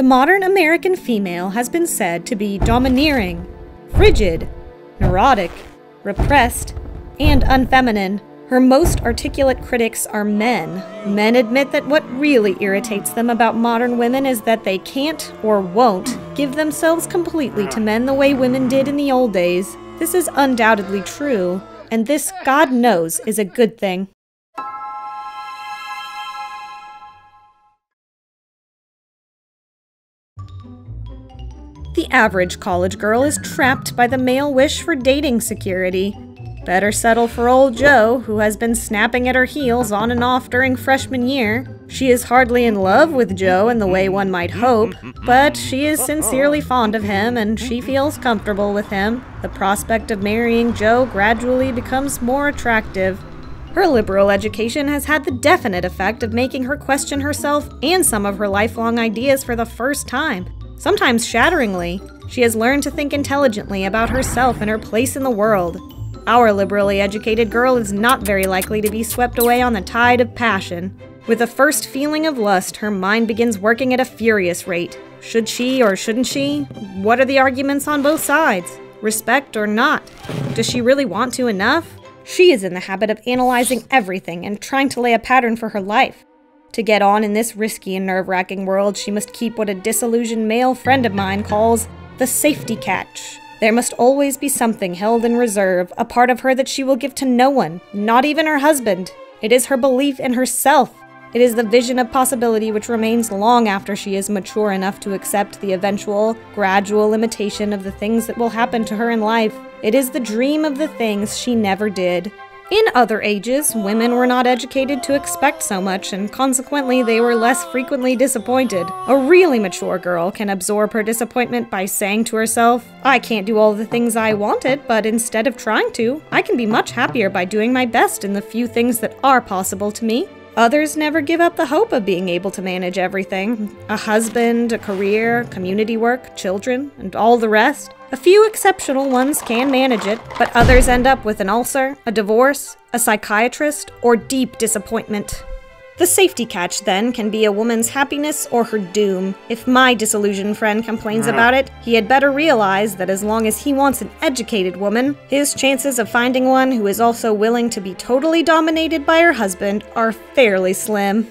The modern American female has been said to be domineering, frigid, neurotic, repressed, and unfeminine. Her most articulate critics are men. Men admit that what really irritates them about modern women is that they can't or won't give themselves completely to men the way women did in the old days. This is undoubtedly true, and this, God knows, is a good thing. The average college girl is trapped by the male wish for dating security. Better settle for old Joe, who has been snapping at her heels on and off during freshman year. She is hardly in love with Joe in the way one might hope, but she is sincerely fond of him and she feels comfortable with him. The prospect of marrying Joe gradually becomes more attractive. Her liberal education has had the definite effect of making her question herself and some of her lifelong ideas for the first time. Sometimes shatteringly, she has learned to think intelligently about herself and her place in the world. Our liberally educated girl is not very likely to be swept away on the tide of passion. With a first feeling of lust, her mind begins working at a furious rate. Should she or shouldn't she? What are the arguments on both sides? Respect or not? Does she really want to enough? She is in the habit of analyzing everything and trying to lay a pattern for her life. To get on in this risky and nerve wracking world, she must keep what a disillusioned male friend of mine calls the safety catch. There must always be something held in reserve, a part of her that she will give to no one, not even her husband. It is her belief in herself. It is the vision of possibility which remains long after she is mature enough to accept the eventual, gradual imitation of the things that will happen to her in life. It is the dream of the things she never did. In other ages, women were not educated to expect so much, and consequently, they were less frequently disappointed. A really mature girl can absorb her disappointment by saying to herself, I can't do all the things I wanted, but instead of trying to, I can be much happier by doing my best in the few things that are possible to me. Others never give up the hope of being able to manage everything a husband, a career, community work, children, and all the rest. A few exceptional ones can manage it, but others end up with an ulcer, a divorce, a psychiatrist, or deep disappointment. The safety catch, then, can be a woman's happiness or her doom. If my disillusioned friend complains ah. about it, he had better realize that as long as he wants an educated woman, his chances of finding one who is also willing to be totally dominated by her husband are fairly slim.